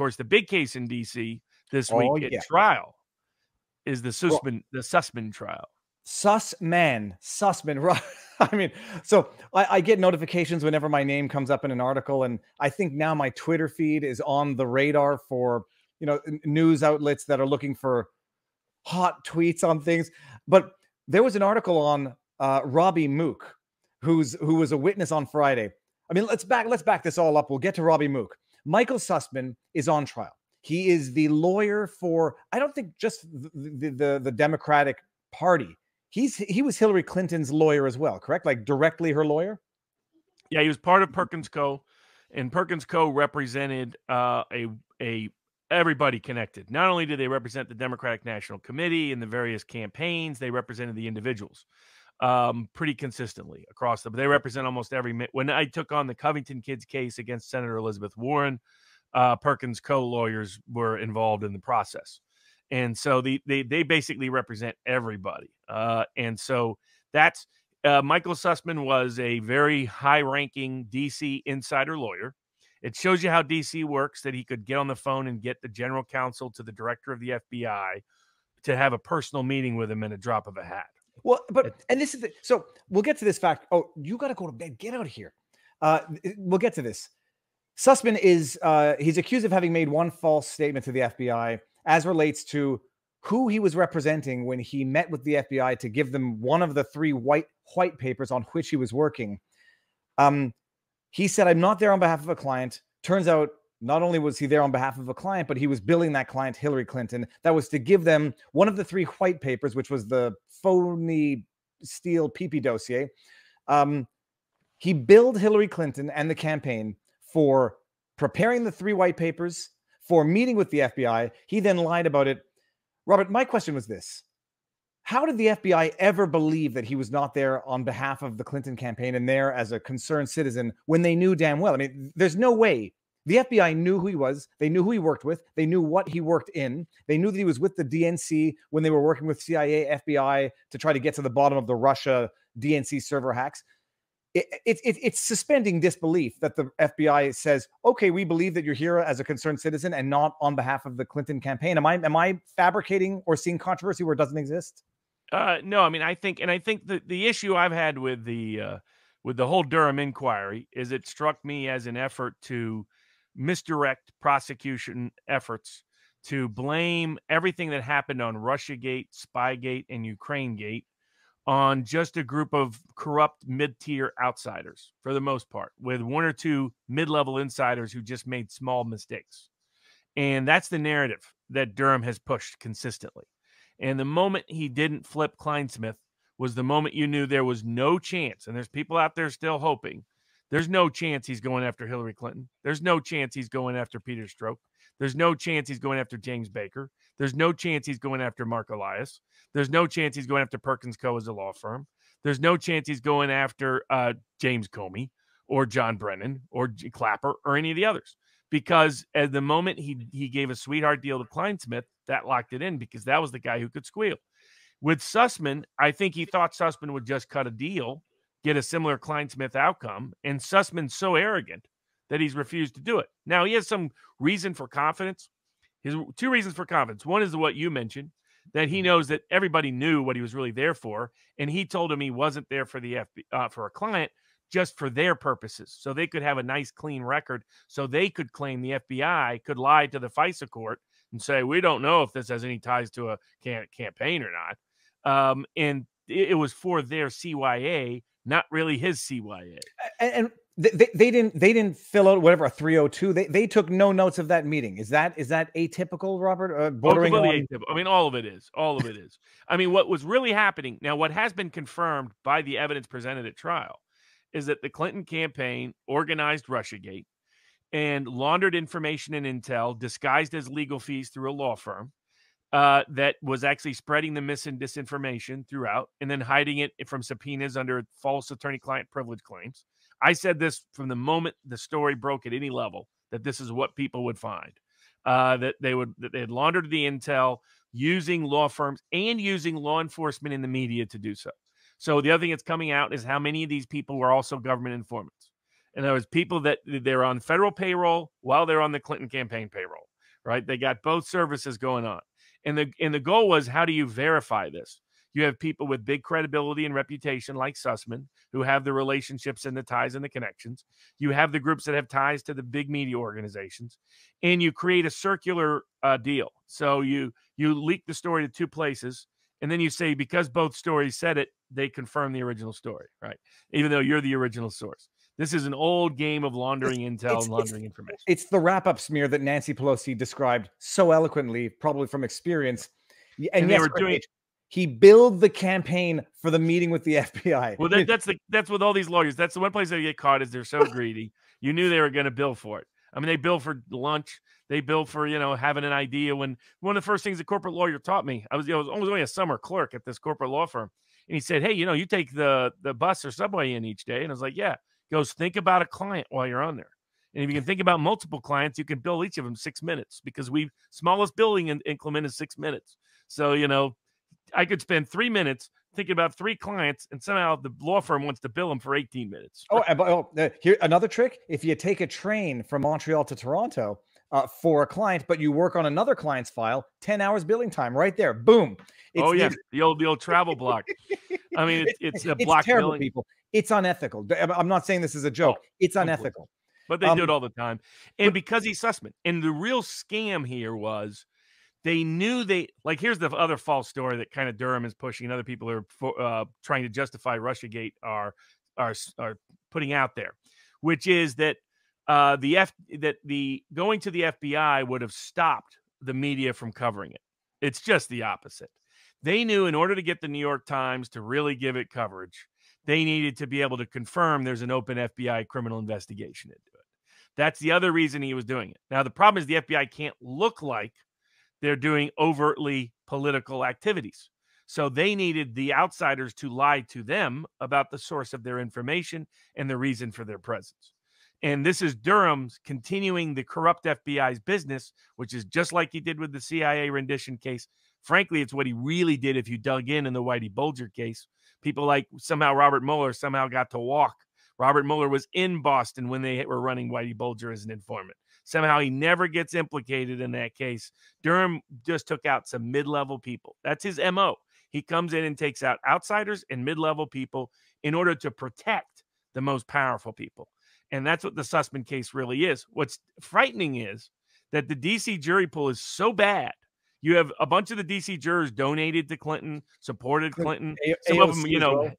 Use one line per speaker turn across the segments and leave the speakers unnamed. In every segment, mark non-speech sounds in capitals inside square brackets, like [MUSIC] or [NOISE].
course, the big case in D.C. this
Oh,
week
yeah.
at trial is the Sussman the Sussman trial.
Sussman, Sussman. [LAUGHS] Right. I mean, so I, I get notifications whenever my name comes up in an article, and I think now my Twitter feed is on the radar for you know news outlets that are looking for hot tweets on things. But there was an article on uh, Robby Mook, who's who was a witness on Friday. I mean, let's back let's back this all up. We'll get to Robby Mook. Michael Sussman is on trial. He is the lawyer for I don't think just the the, the, Democratic Party. He's he was Hillary Clinton's lawyer as well, correct? Like directly her lawyer.
Yeah, he was part of Perkins Coie. And Perkins Coie. represented uh, a a everybody connected. Not only did they represent the Democratic National Committee and the various campaigns, they represented the individuals um, pretty consistently across them. They represent almost every. When I took on the Covington kids case against Senator Elizabeth Warren, uh, Perkins Coie. lawyers were involved in the process, and so the, they they basically represent everybody. Uh, and so that's uh, Michael Sussman was a very high-ranking DC insider lawyer. It shows you how DC works that he could get on the phone and get the general counsel to the director of the FBI to have a personal meeting with him in a drop of a hat.
Well, but and this is the, so we'll get to this fact. Oh, you got to go to bed. Get out of here. Uh, we'll get to this. Sussman is uh, he's accused of having made one false statement to the FBI as relates to who he was representing when he met with the FBI to give them one of the three white white papers on which he was working. Um, he said, "I'm not there on behalf of a client." Turns out, not only was he there on behalf of a client, but he was billing that client Hillary Clinton. That was to give them one of the three white papers, which was the phony Steele PP dossier. Um, he billed Hillary Clinton and the campaign for preparing the three white papers, for meeting with the FBI. He then lied about it. Robert, my question was this How did the FBI ever believe that he was not there on behalf of the Clinton campaign and there as a concerned citizen when they knew damn well? I mean, there's no way. The FBI knew who he was. They knew who he worked with. They knew what he worked in. They knew that he was with the DNC when they were working with CIA, FBI to try to get to the bottom of the Russia DNC server hacks. It, it, it, it's suspending disbelief that the FBI says, "Okay, we believe that you're here as a concerned citizen and not on behalf of the Clinton campaign." Am I am I fabricating or seeing controversy where it doesn't exist?
Uh, no, I mean, I think, and I think the the issue I've had with the uh, with the whole Durham inquiry is it struck me as an effort to misdirect prosecution efforts to blame everything that happened on RussiaGate, Spygate, and UkraineGate on just a group of corrupt mid-tier outsiders for the most part, with one or two mid-level insiders who just made small mistakes. And that's the narrative that Durham has pushed consistently. And the moment he didn't flip Clinesmith was the moment you knew there was no chance. And there's people out there still hoping. There's no chance he's going after Hillary Clinton. There's no chance he's going after Peter Strzok. There's no chance he's going after James Baker. There's no chance he's going after Mark Elias. There's no chance he's going after Perkins Coie. as a law firm. There's no chance he's going after uh, James Comey or John Brennan or G- Clapper or any of the others. Because at the moment he he gave a sweetheart deal to Clinesmith, that locked it in because that was the guy who could squeal. With Sussman, I think he thought Sussman would just cut a deal, get a similar Clinesmith outcome, and Sussman's so arrogant that he's refused to do it. Now he has some reason for confidence. His two reasons for confidence. One is what you mentioned that he knows that everybody knew what he was really there for, and he told him he wasn't there for the FB, uh, for a client, just for their purposes, so they could have a nice clean record, so they could claim the FBI could lie to the FISA court and say we don't know if this has any ties to a can- campaign or not, um, and it, it was for their CYA, not really his CYA.
And, and they, they, didn't they didn't fill out whatever a 302. They they took no notes of that meeting. Is that is that atypical, Robert? Uh,
Oh,
bordering
completely
on.
I mean, all of it is. All of it is. I mean, what was really happening now, what has been confirmed by the evidence presented at trial is that the Clinton campaign organized Russiagate and laundered information and intel disguised as legal fees through a law firm uh, that was actually spreading the mis and disinformation throughout and then hiding it from subpoenas under false attorney client privilege claims. I said this from the moment the story broke at any level that this is what people would find. Uh, that they would that they had laundered the intel using law firms and using law enforcement in the media to do so. So the other thing that's coming out is how many of these people were also government informants. In other words, people that they're on federal payroll while they're on the Clinton campaign payroll. right? They got both services going on. And the and the goal was how do you verify this? You have people with big credibility and reputation like Sussman who have the relationships and the ties and the connections. You have the groups that have ties to the big media organizations, and you create a circular uh, deal. So you you leak the story to two places, and then you say because both stories said it, they confirm the original story, right? Even though you're the original source. This is an old game of laundering it's, intel it's, and laundering
it's,
information.
It's the wrap up smear that Nancy Pelosi described so eloquently, probably from experience. And, and yes, they were doing he billed the campaign for the meeting with the [LAUGHS] FBI.
Well, that, that's the that's with all these lawyers. That's the one place they get caught is they're so greedy. You knew they were going to bill for it. I mean, they bill for lunch. They bill for you know having an idea. When one of the first things a corporate lawyer taught me, I was you know, I was only a summer clerk at this corporate law firm, and he said, "Hey, you know, you take the the bus or subway in each day," and I was like, "Yeah." Goes, think about a client while you're on there. And if you can think about multiple clients, you can bill each of them six minutes because we smallest billing in, increment is six minutes. So, you know, I could spend three minutes thinking about three clients, and somehow the law firm wants to bill them for 18 minutes.
Oh, oh uh, here another trick: if you take a train from Montreal to Toronto uh, for a client, but you work on another client's file, 10 hours billing time right there. Boom.
It's oh yeah, the old the old travel block. [LAUGHS] I mean, it's, it's a [LAUGHS] block
terrible,
billing.
people. It's unethical. I'm not saying this is a joke. Oh, it's unethical.
But they um, do it all the time. And but, because he's Sussman. And the real scam here was they knew they like here's the other false story that kind of Durham is pushing and other people are uh, trying to justify Russiagate are are are putting out there, which is that uh, the F that the going to the FBI would have stopped the media from covering it. It's just the opposite. They knew in order to get the New York Times to really give it coverage, they needed to be able to confirm there's an open FBI criminal investigation into it. That's the other reason he was doing it. Now, the problem is the FBI can't look like they're doing overtly political activities. So they needed the outsiders to lie to them about the source of their information and the reason for their presence. And this is Durham's continuing the corrupt FBI's business, which is just like he did with the CIA rendition case. Frankly, it's what he really did if you dug in in the Whitey Bulger case. People like somehow Robert Mueller somehow got to walk. Robert Mueller was in Boston when they were running Whitey Bulger as an informant. Somehow he never gets implicated in that case. Durham just took out some mid level people. That's his MO. He comes in and takes out outsiders and mid level people in order to protect the most powerful people. And that's what the Sussman case really is. What's frightening is that the DC jury pool is so bad. You have a bunch of the DC jurors donated to Clinton, supported Clinton. Some AOC of them, you know,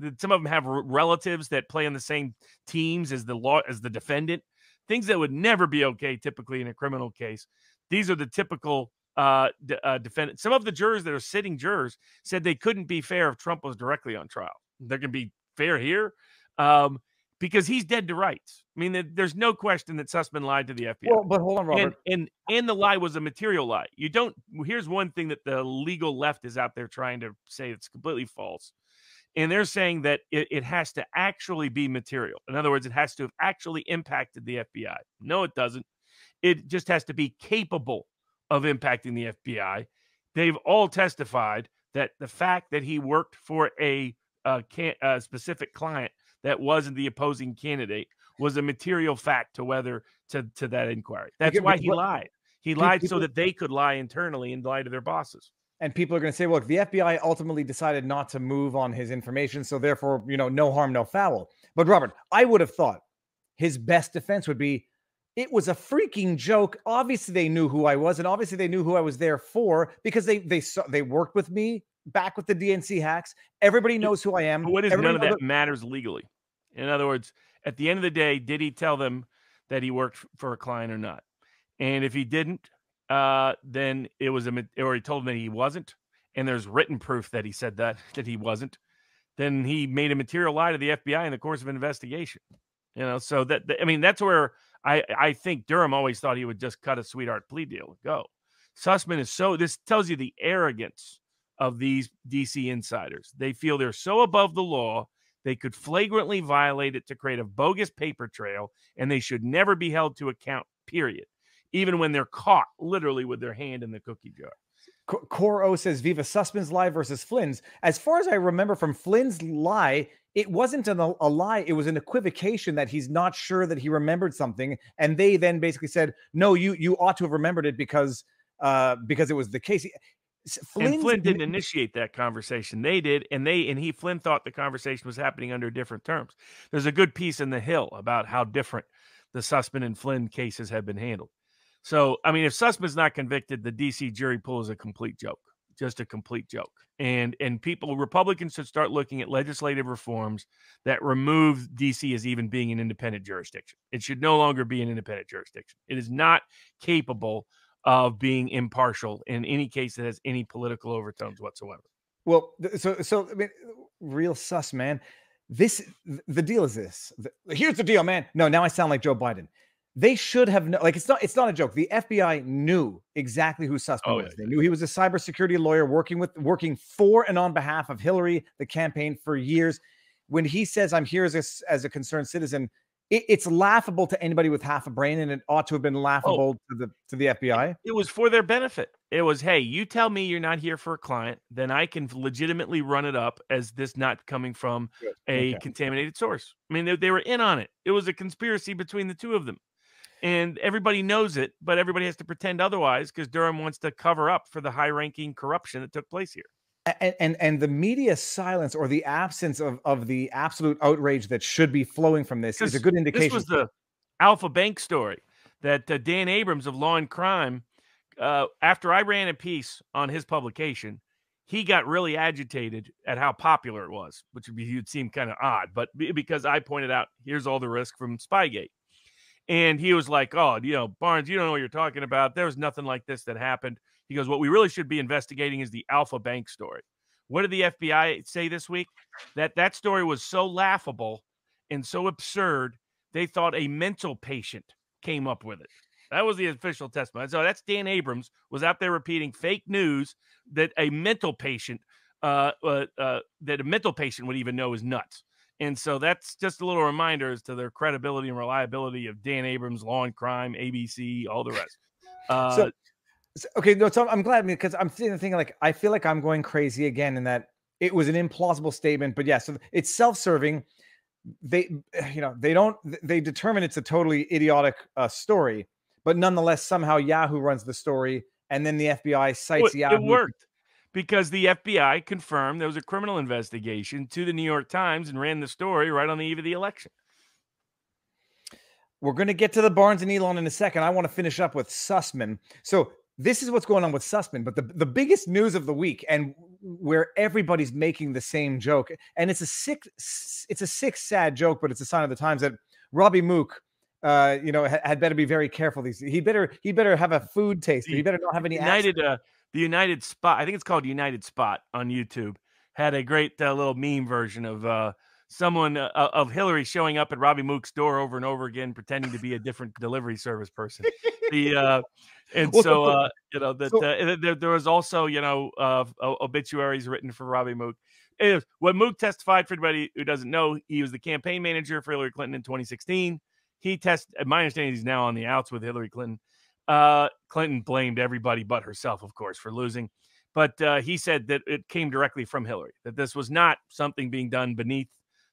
well. some of them have relatives that play on the same teams as the law as the defendant. Things that would never be okay typically in a criminal case. These are the typical uh, uh, defendant. Some of the jurors that are sitting jurors said they couldn't be fair if Trump was directly on trial. They're going to be fair here. Um, because he's dead to rights. I mean, there's no question that Sussman lied to the FBI.
Well, but hold on, Robert.
And, and and the lie was a material lie. You don't. Here's one thing that the legal left is out there trying to say it's completely false, and they're saying that it, it has to actually be material. In other words, it has to have actually impacted the FBI. No, it doesn't. It just has to be capable of impacting the FBI. They've all testified that the fact that he worked for a, a, a specific client that wasn't the opposing candidate was a material fact to whether to, to that inquiry. That's why he lied. He lied so that they could lie internally and lie to their bosses.
And people are going to say, look, the FBI ultimately decided not to move on his information. So therefore, you know, no harm, no foul. But Robert, I would have thought his best defense would be it was a freaking joke. Obviously, they knew who I was, and obviously they knew who I was there for because they they saw they worked with me back with the DNC hacks. Everybody knows who I am.
But what is
Everybody
none of that matters legally? In other words, at the end of the day, did he tell them that he worked for a client or not? And if he didn't, uh, then it was a or he told them that he wasn't, and there's written proof that he said that that he wasn't. Then he made a material lie to the FBI in the course of an investigation. You know, so that I mean, that's where I I think Durham always thought he would just cut a sweetheart plea deal and go. Sussman is so. This tells you the arrogance of these DC insiders. They feel they're so above the law, they could flagrantly violate it to create a bogus paper trail, and they should never be held to account, period, even when they're caught literally with their hand in the cookie jar.
Coro says Viva Sussman's lie versus Flynn's. As far as I remember from Flynn's lie, it wasn't an, a lie. It was an equivocation that he's not sure that he remembered something, and they then basically said, "No, you you ought to have remembered it because uh because it was the case."
And Flynn didn't initiate that conversation. They did, and they and he Flynn thought the conversation was happening under different terms. There's a good piece in the Hill about how different the Sussman and Flynn cases have been handled. So, I mean, if Sussman's not convicted, the DC jury pool is a complete joke, just a complete joke. And and people, Republicans should start looking at legislative reforms that remove DC as even being an independent jurisdiction. It should no longer be an independent jurisdiction. It is not capable of being impartial in any case that has any political overtones whatsoever.
Well, so so I mean, real sus, man. This the deal is this. Here's the deal, man. No, now I sound like Joe Biden they should have like it's not it's not a joke. The FBI knew exactly who Sussman oh, was. Yeah, they yeah. knew he was a cybersecurity lawyer working with working for and on behalf of Hillary, the campaign for years. When he says, "I'm here as a, as a concerned citizen," it, it's laughable to anybody with half a brain, and it ought to have been oh. laughable oh, to the to the FBI.
It was for their benefit. It was, "Hey, you tell me you're not here for a client, then I can legitimately run it up as this not coming from a okay. contaminated source." I mean, they, they were in on it. It was a conspiracy between the two of them and everybody knows it, but everybody has to pretend otherwise because Durham wants to cover up for the high-ranking corruption that took place here.
And, and and the media silence or the absence of of the absolute outrage that should be flowing from this is a good indication. This
was the Alfa Bank story that uh, Dan Abrams of Law and Crime, uh, after I ran a piece on his publication, he got really agitated at how popular it was, which would be, would seem kind of odd, but because I pointed out here's all the risk from Spygate. And he was like, Oh, you know, Barnes, you don't know what you're talking about. There was nothing like this that happened. He goes, What we really should be investigating is the Alfa Bank story. What did the FBI say this week? That that story was so laughable and so absurd, they thought a mental patient came up with it. That was the official testimony. So that's Dan Abrams was out there repeating fake news that a mental patient, uh, uh, uh, that a mental patient would even know is nuts. And so that's just a little reminder as to their credibility and reliability of Dan Abrams, Law and Crime, ABC, all the rest. Uh,
so, okay, no, so I'm glad because I'm thinking like I feel like I'm going crazy again in that it was an implausible statement, but yeah, so it's self-serving. They, [SIGHS] you know, they don't they determine it's a totally idiotic uh, story, but nonetheless, somehow Yahoo runs the story, and then the FBI cites
well,
Yahoo.
It worked because the FBI confirmed there was a criminal investigation to the New York Times and ran the story right on the eve of the election.
We're going to get to the Barnes and Elon in a second. I want to finish up with Sussman. So this is what's going on with Sussman, but the, the biggest news of the week and where everybody's making the same joke, and it's a sick, it's a sick, sad joke, but it's a sign of the times that Robby Mook, uh, you know, had, had better be very careful. These he better he better have a food taste. He better not have any.
United, uh, the United Spot, I think it's called United Spot on YouTube, had a great uh, little meme version of uh, someone uh, of Hillary showing up at Robby Mook's door over and over again, pretending to be a different delivery service person. The uh, and so [LAUGHS] uh, you know that uh, there, there, was also you know uh, obituaries written for Robby Mook. When what Mook testified for anybody who doesn't know, he was the campaign manager for Hillary Clinton in 2016. He test. My understanding, he's now on the outs with Hillary Clinton. Uh, Clinton blamed everybody but herself, of course, for losing. But uh, he said that it came directly from Hillary, that this was not something being done beneath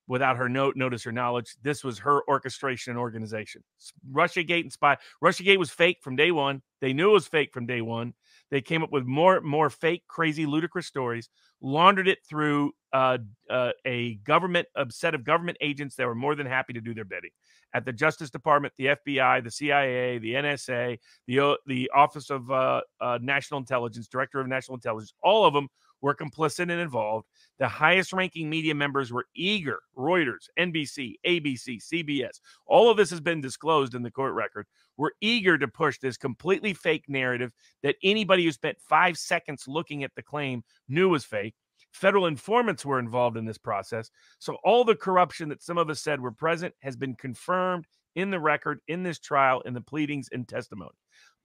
without her note, notice or knowledge. This was her orchestration and organization. Russiagate and spy. Russiagate was fake from day one. They knew it was fake from day one. They came up with more, more fake, crazy, ludicrous stories, laundered it through uh, uh, a government, a set of government agents that were more than happy to do their bidding at the Justice Department, the FBI, the CIA, the NSA, the the Office of uh, uh, National Intelligence, Director of National Intelligence, all of them were complicit and involved. The highest ranking media members were eager Reuters, NBC, ABC, CBS. All of this has been disclosed in the court record. We're eager to push this completely fake narrative that anybody who spent five seconds looking at the claim knew was fake. Federal informants were involved in this process. So all the corruption that some of us said were present has been confirmed in the record, in this trial, in the pleadings and testimony.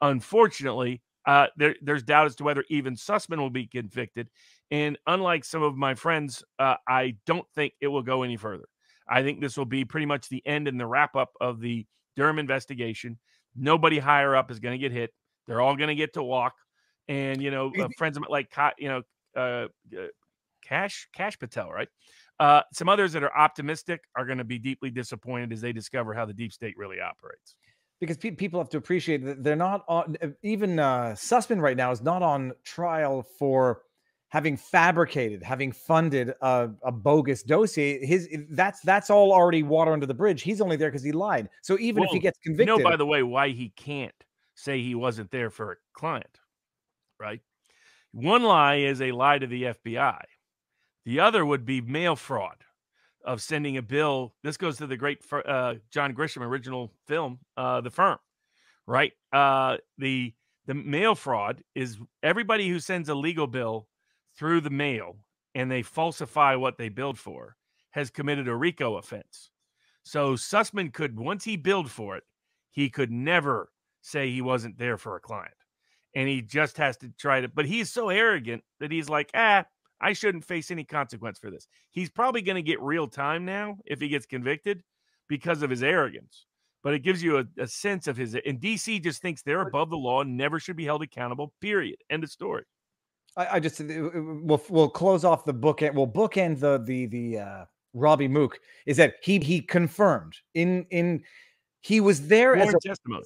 Unfortunately, uh, there, there's doubt as to whether even Sussman will be convicted. And unlike some of my friends, uh, I don't think it will go any further. I think this will be pretty much the end and the wrap up of the Durham investigation. Nobody higher up is going to get hit. They're all going to get to walk and you know uh, friends of like you know uh, uh, Kash Kash Patel, right? Uh, some others that are optimistic are going to be deeply disappointed as they discover how the deep state really operates.
Because pe- people have to appreciate that they're not on. Even uh, Sussman right now is not on trial for having fabricated, having funded a, a, bogus dossier, his that's that's all already water under the bridge. He's only there because he lied. So even well, if he gets convicted,
you know, by the way, why he can't say he wasn't there for a client, right? One lie is a lie to the FBI. The other would be mail fraud of sending a bill. This goes to the great uh, John Grisham original film, uh, The Firm, right? Uh, the the mail fraud is everybody who sends a legal bill through the mail and they falsify what they billed for has committed a RICO offense. So Sussman could, once he billed for it, he could never say he wasn't there for a client. And he just has to try to, but he's so arrogant that he's like, ah, I shouldn't face any consequence for this. He's probably going to get real time now if he gets convicted because of his arrogance. But it gives you a, a sense of his, and DC just thinks they're above the law and never should be held accountable, period. End of story.
I, I just we'll we'll close off the book and we'll bookend the the the uh, Robby Mook is that he he confirmed in in he was there More as a testimony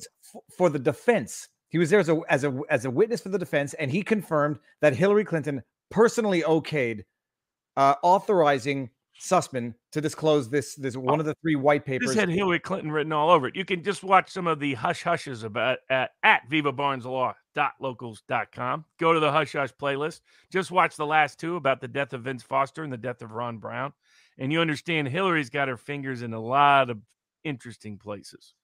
for the defense. He was there as a as a as a witness for the defense, and he confirmed that Hillary Clinton personally okayed uh, authorizing Sussman to disclose this this one of the three white papers.
This had Hillary Clinton written all over it. You can just watch some of the hush hushes about at, at vivabarneslaw.locals.com. Go to the hush hush playlist. Just watch the last two about the death of Vince Foster and the death of Ron Brown, and you understand Hillary's got her fingers in a lot of interesting places.